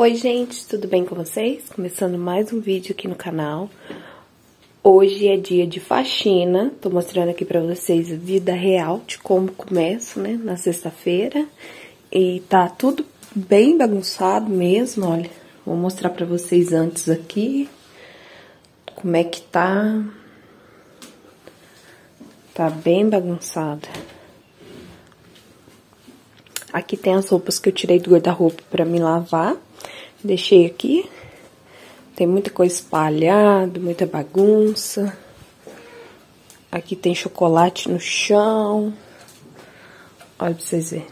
Oi gente, tudo bem com vocês? Começando mais um vídeo aqui no canal. Hoje é dia de faxina, tô mostrando aqui pra vocês a vida real de como começo, né, na sexta-feira. E tá tudo bem bagunçado mesmo, olha. Vou mostrar pra vocês antes aqui como é que tá. Tá bem bagunçada. Aqui tem as roupas que eu tirei do guarda-roupa pra me lavar. Deixei aqui. Tem muita coisa espalhada, muita bagunça. Aqui tem chocolate no chão. Olha pra vocês verem.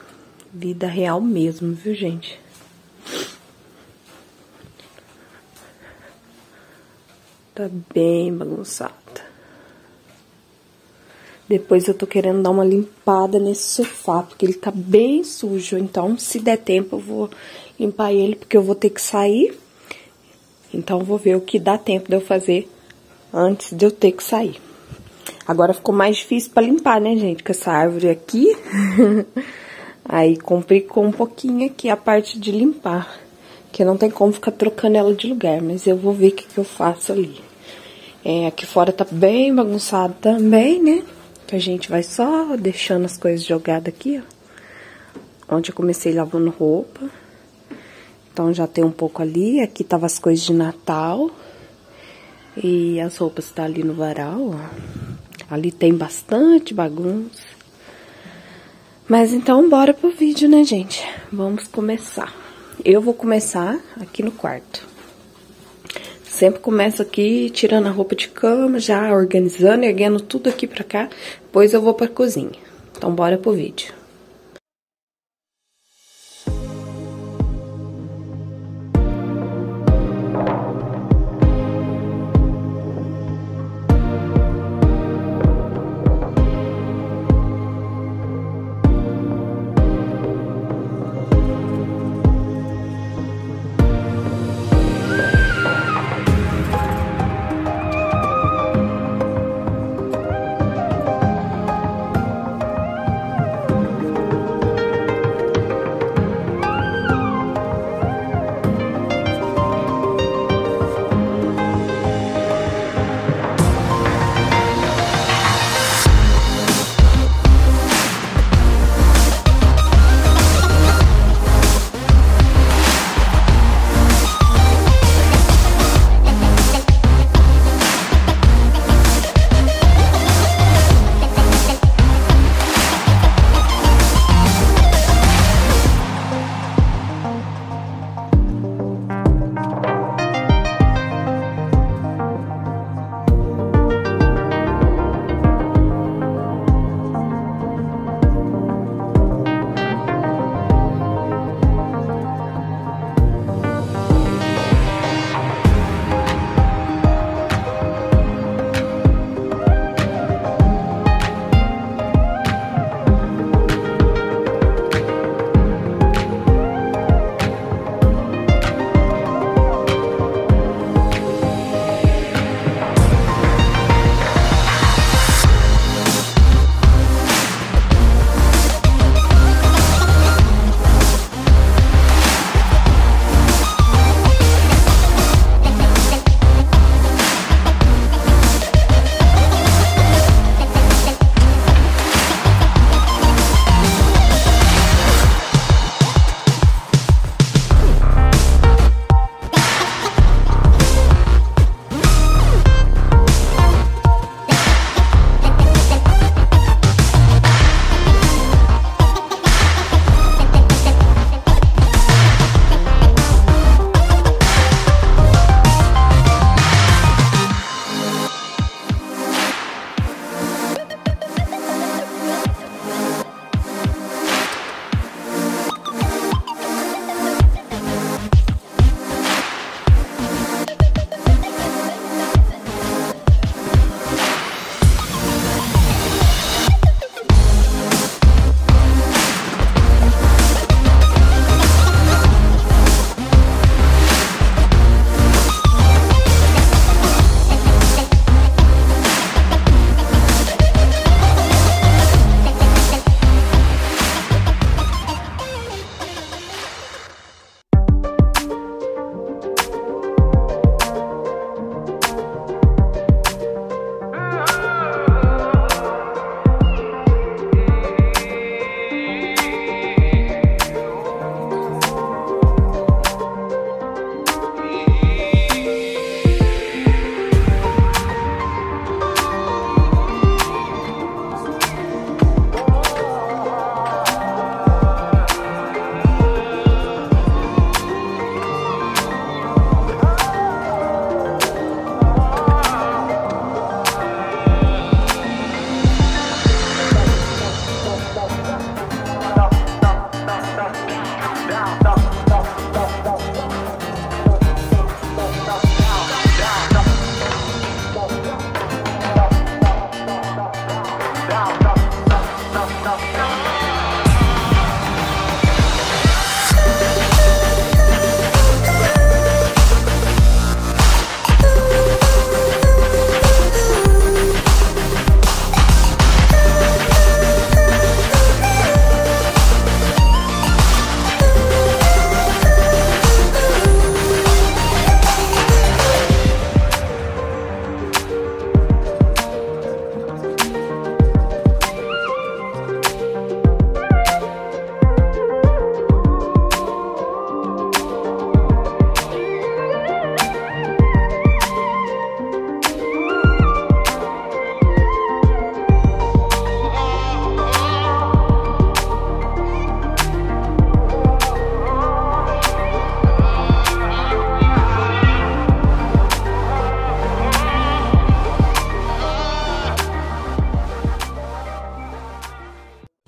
Vida real mesmo, viu, gente? Tá bem bagunçada. Depois eu tô querendo dar uma limpada nesse sofá, porque ele tá bem sujo. Então, se der tempo, eu vou limpar ele, porque eu vou ter que sair. Então, vou ver o que dá tempo de eu fazer antes de eu ter que sair. Agora ficou mais difícil pra limpar, né, gente? Com essa árvore aqui. Aí, complicou um pouquinho aqui a parte de limpar. Que não tem como ficar trocando ela de lugar, mas eu vou ver o que, que eu faço ali. É, aqui fora tá bem bagunçado também, né? A gente vai só deixando as coisas jogadas aqui, ó. Onde eu comecei lavando roupa. Então, já tem um pouco ali. Aqui tava as coisas de Natal. E as roupas tá ali no varal, ó. Ali tem bastante bagunça. Mas então, bora pro vídeo, né, gente? Vamos começar. Eu vou começar aqui no quarto. Sempre começo aqui tirando a roupa de cama, já organizando, erguendo tudo aqui pra cá. Depois eu vou pra cozinha. Então, bora pro vídeo.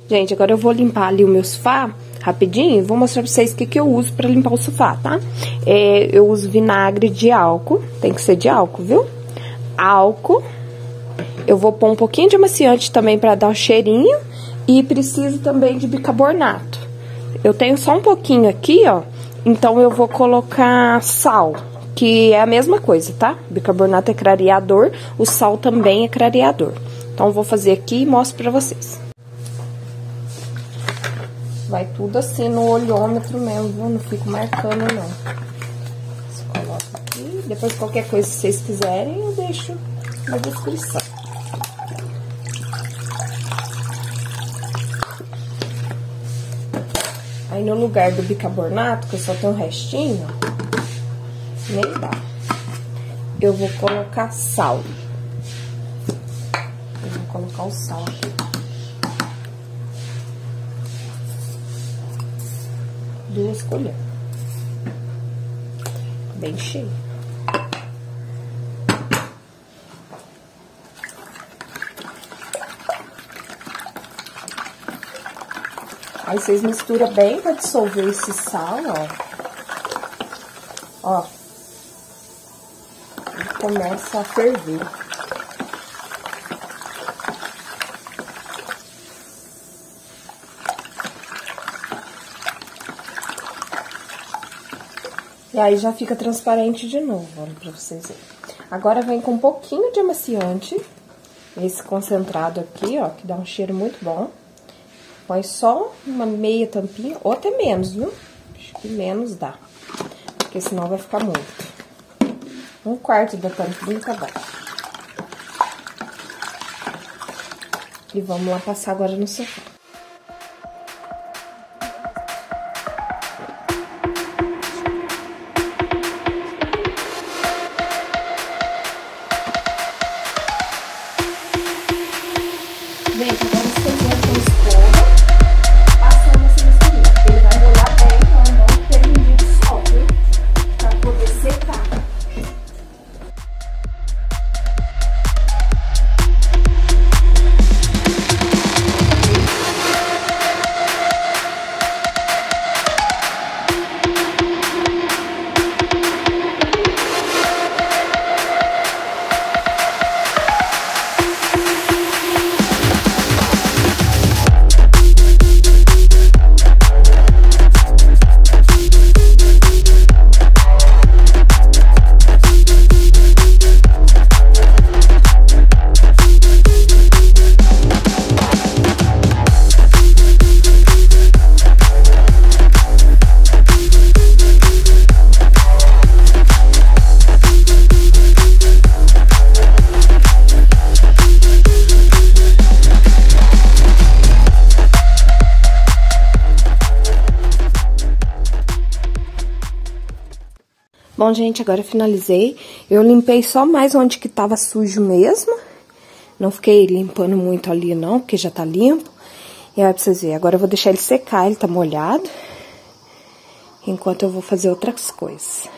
Gente, agora eu vou limpar ali o meu sofá rapidinho. Vou mostrar pra vocês o que, que eu uso pra limpar o sofá, tá? É, eu uso vinagre de álcool. Tem que ser de álcool, viu? Álcool. Eu vou pôr um pouquinho de amaciante também pra dar um cheirinho. E preciso também de bicarbonato. Eu tenho só um pouquinho aqui, ó. Então, eu vou colocar sal, que é a mesma coisa, tá? Bicarbonato é clareador, o sal também é clareador. Então, vou fazer aqui e mostro pra vocês. Vai tudo assim no olhômetro mesmo? Não fico marcando, não. Você coloca aqui. Depois, qualquer coisa, se vocês quiserem, eu deixo na descrição. Aí, no lugar do bicarbonato, que eu só tenho um restinho, nem dá. Eu vou colocar sal. Eu vou colocar o sal aqui. Duas colheres. Bem cheio. Aí vocês misturam bem pra dissolver esse sal, ó. Ó. Começa a ferver. E aí já fica transparente de novo, olha pra vocês verem. Agora vem com um pouquinho de amaciante, esse concentrado aqui, ó, que dá um cheiro muito bom. Põe só uma meia tampinha, ou até menos, viu? Acho que menos dá, porque senão vai ficar muito. Um quarto da tampinha tá bom. E vamos lá passar agora no sofá. Bom, gente, agora finalizei. Eu limpei só mais onde que tava sujo mesmo. Não fiquei limpando muito ali, não, porque já tá limpo. E aí, pra vocês verem, agora eu vou deixar ele secar, ele tá molhado. Enquanto eu vou fazer outras coisas.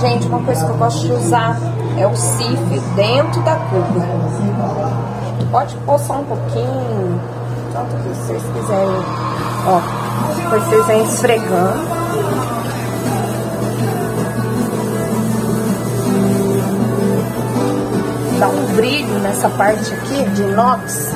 Gente, uma coisa que eu gosto de usar é o sif dentro da cuba. Pode pôr só um pouquinho, tanto que vocês quiserem. Ó, depois vocês vêm esfregando. Dá um brilho nessa parte aqui de inox.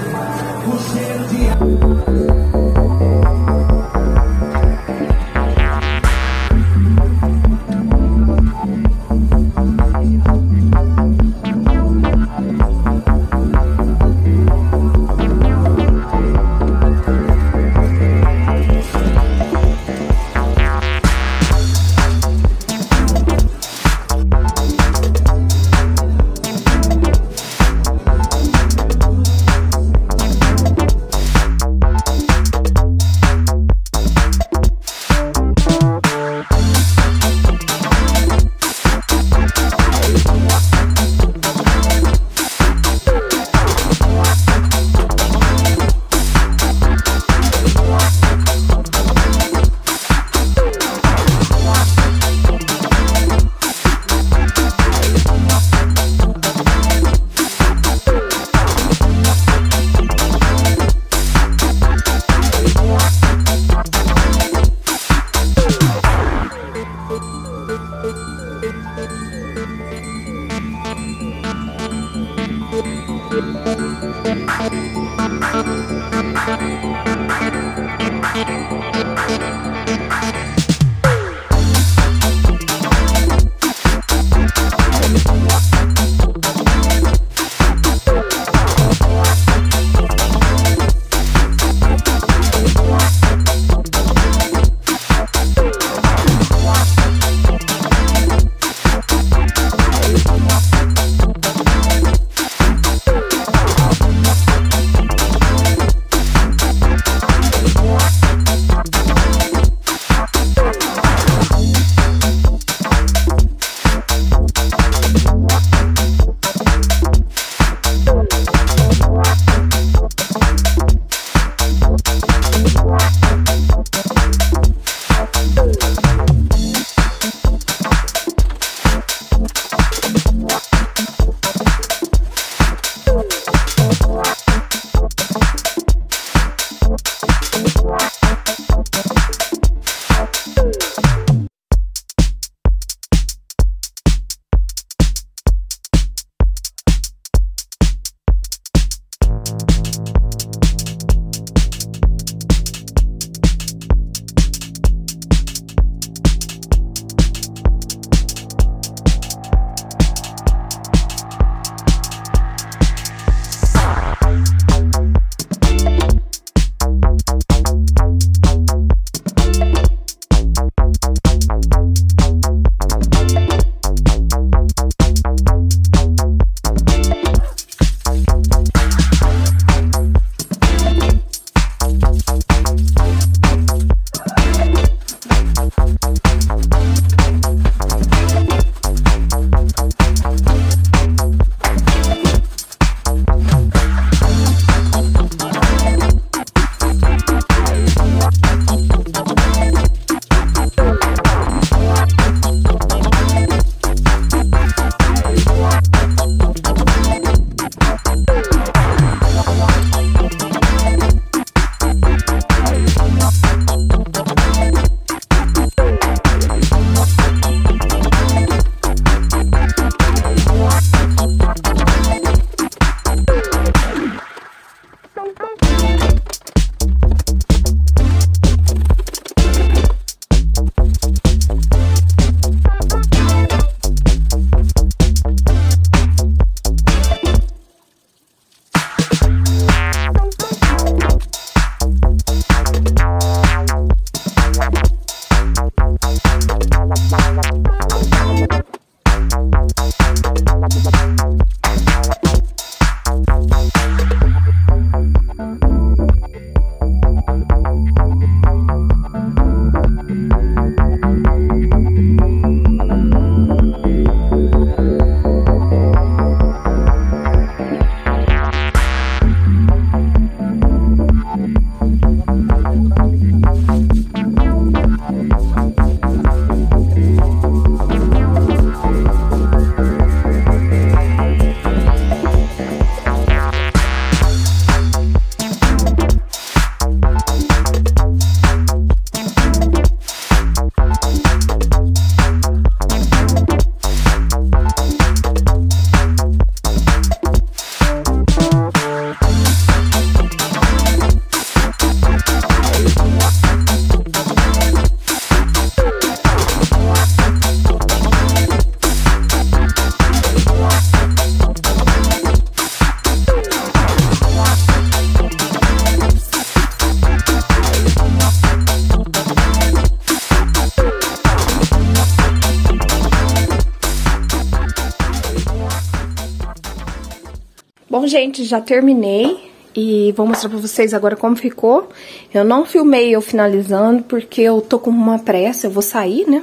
Gente, já terminei e vou mostrar pra vocês agora como ficou. Eu não filmei eu finalizando porque eu tô com uma pressa, eu vou sair, né?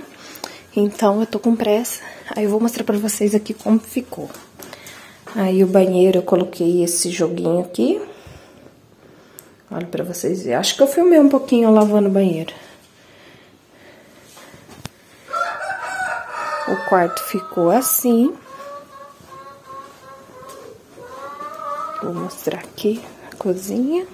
Então eu tô com pressa. Aí eu vou mostrar pra vocês aqui como ficou. Aí o banheiro eu coloquei esse joguinho aqui. Olha pra vocês verem. Acho que eu filmei um pouquinho lavando o banheiro. O quarto ficou assim. Vou mostrar aqui a cozinha.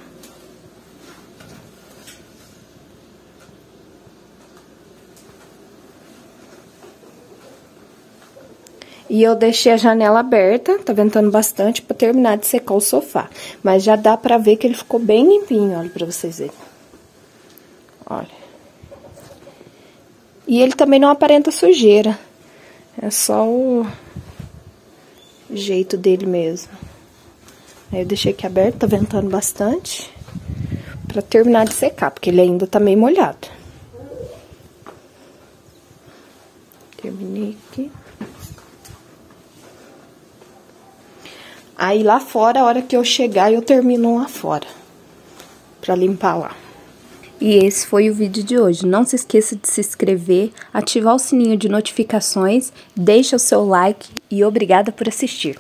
E eu deixei a janela aberta, tá ventando bastante, pra terminar de secar o sofá. Mas já dá pra ver que ele ficou bem limpinho, olha pra vocês verem. Olha. E ele também não aparenta sujeira. É só o jeito dele mesmo. Aí eu deixei aqui aberto, tá ventando bastante. Pra terminar de secar, porque ele ainda tá meio molhado. Terminei aqui. Aí lá fora, a hora que eu chegar, eu termino lá fora. Pra limpar lá. E esse foi o vídeo de hoje. Não se esqueça de se inscrever, ativar o sininho de notificações, deixa o seu like e obrigada por assistir.